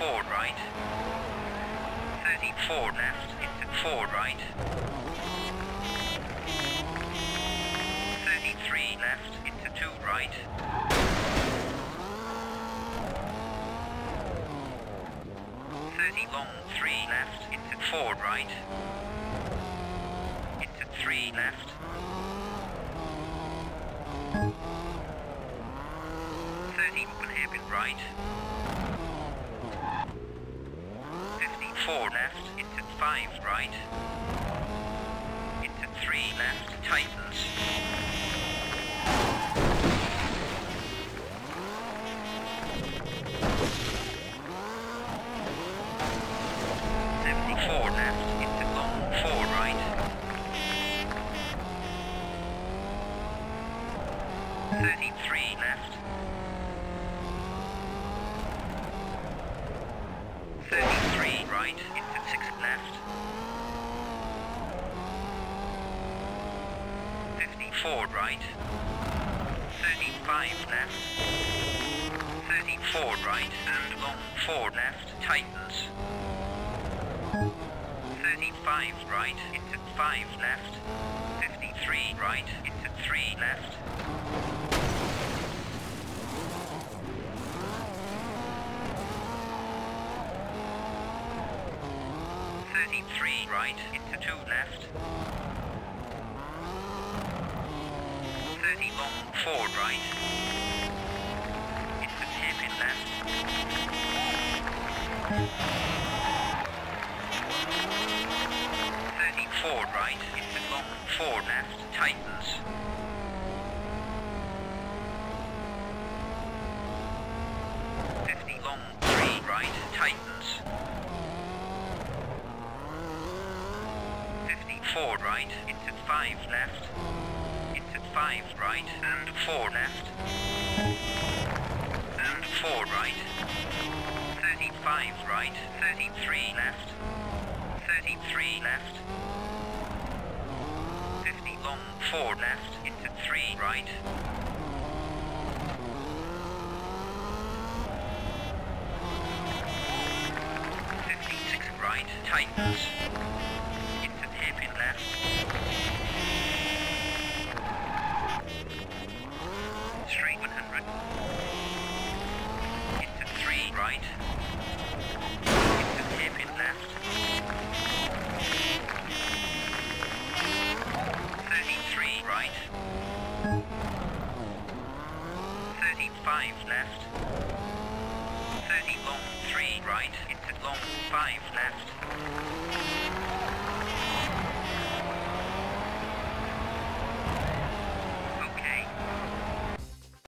right. 34 left into 4 right. 33 left into 2 right. 30 long 3 left into 4 right. Into 3 left. 30 open hairpin right. 54 left into 5 right. Into 3 left right. Thirty-three left. Thirty-three right into six left. Fifty-four right. Thirty-five left. Thirty-four right and long four left tightens. 35 right into 5 left. 53 right into 3 left. Thirty-three right into two left. Thirty long four right. Into hairpin left. Thirty-four right into long four left tightens. 4 right, it's at 5 left. It's at 5 right, and 4 left. And 4 right. 35 right, 33 left. 33 left. 50 long, 4 left, it's at 3 right. Fifty-six Right, tightens. 100. Into 3 right. Into hairpin left. 33 right. 35 left. 30 long 3 right into long 5 left.